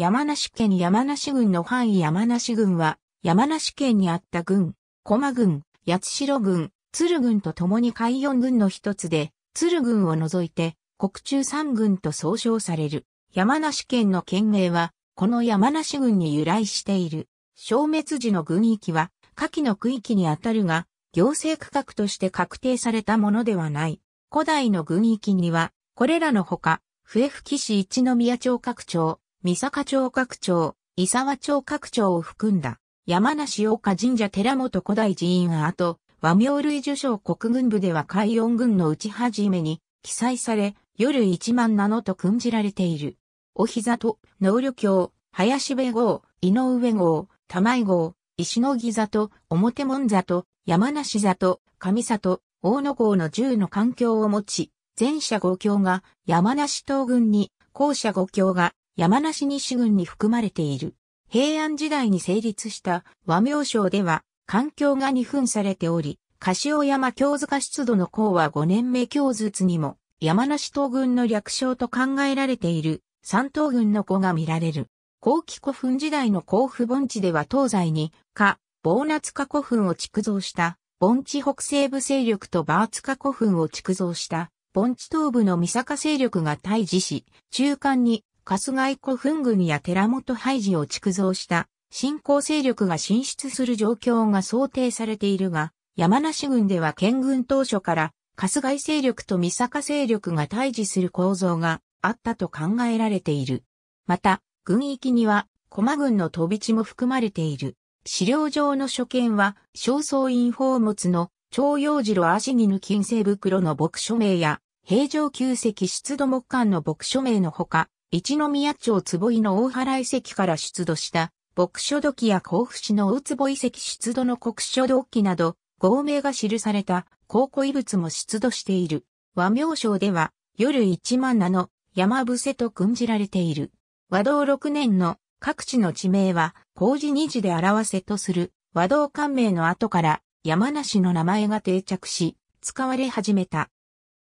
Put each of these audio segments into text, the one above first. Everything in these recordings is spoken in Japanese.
山梨県山梨郡の範囲山梨郡は、山梨県にあった郡、駒郡、八代郡、鶴郡と共に海四郡の一つで、鶴郡を除いて、国中三郡と総称される。山梨県の県名は、この山梨郡に由来している。消滅時の郡域は、下記の区域にあたるが、行政区画として確定されたものではない。古代の郡域には、これらのほか、笛吹市一宮町各町、三坂町各町、伊沢町各町を含んだ。山梨岡神社寺本古代寺院跡、和名類受賞国軍部では海四軍のうち始めに記載され、夜一万なのと訓じられている。お膝と、能旅郷、林部郷、井上郷、玉井郷、石野木里、表門里、山梨里、上里、大野郷の十の環境を持ち、前者五郷が山梨東軍に、後者五郷が山梨西郡に含まれている。平安時代に成立した和名省では、環境が二分されており、柏山京塚出土の項は5年目京術にも、山梨東軍の略称と考えられている三東軍の子が見られる。後期古墳時代の甲府盆地では東西に、か、棒夏か古墳を築造した、盆地北西部勢力とバーツカ古墳を築造した、盆地東部の三坂勢力が対峙し、中間に春日井古墳群や寺本廃寺を築造した新興勢力が進出する状況が想定されているが、山梨郡では県軍当初から春日井勢力と三坂勢力が対峙する構造があったと考えられている。また、軍域には駒軍の飛び地も含まれている。資料上の所見は、正倉院宝物の長陽次郎足絹金星袋の牧書名や、平城旧石出土木館の牧書名のほか、一宮町坪井の大原遺跡から出土した牧書土器や甲府市の大坪遺跡出土の国書土器など、合名が記された考古遺物も出土している。和名称では、夜一万名の山伏せと訓じられている。和道六年の各地の地名は、工事二次で表せとする和道官名の後から山梨の名前が定着し、使われ始めた。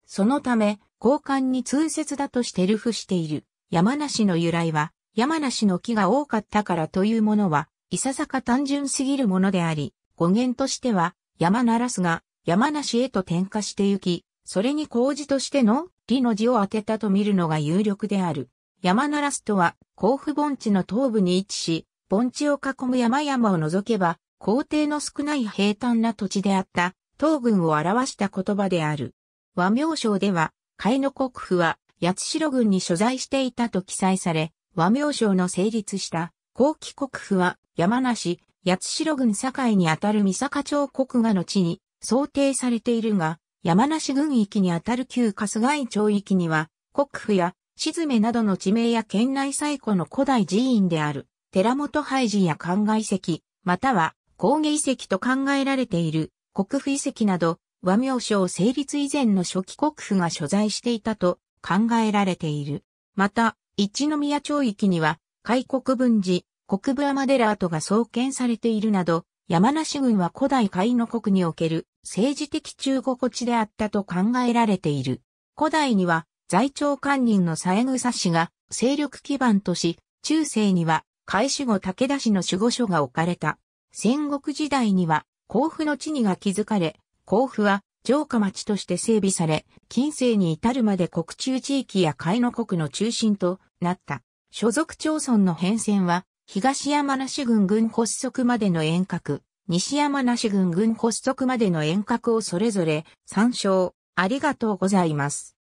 そのため、交換に通説だとしてルフしている。山梨の由来は、山梨の木が多かったからというものは、いささか単純すぎるものであり、語源としては、山ならすが、山梨へと転化してゆき、それに麹としての、理の字を当てたと見るのが有力である。山ならすとは、甲府盆地の東部に位置し、盆地を囲む山々を除けば、工程の少ない平坦な土地であった、東軍を表した言葉である。和名称では、海野国府は八代郡に所在していたと記載され、和名称の成立した後期国府は山梨、八代郡境にあたる三坂町国画の地に想定されているが、山梨郡域にあたる旧春日井町域には、国府や静めなどの地名や県内最古の古代寺院である、寺本廃寺や灌漑遺跡、または工芸遺跡と考えられている国府遺跡など、和名称成立以前の初期国府が所在していたと考えられている。また、一宮町域には、開国分寺、国部山寺跡が創建されているなど、山梨郡は古代海の国における政治的中国地であったと考えられている。古代には在庁官人の三枝氏が勢力基盤とし、中世には海守護武田氏の守護所が置かれた。戦国時代には甲府の地にが築かれ、甲府は城下町として整備され、近世に至るまで国中地域や海の国の中心となった。所属町村の変遷は、東山梨郡軍発足までの遠隔、西山梨郡軍発足までの遠隔をそれぞれ参照。ありがとうございます。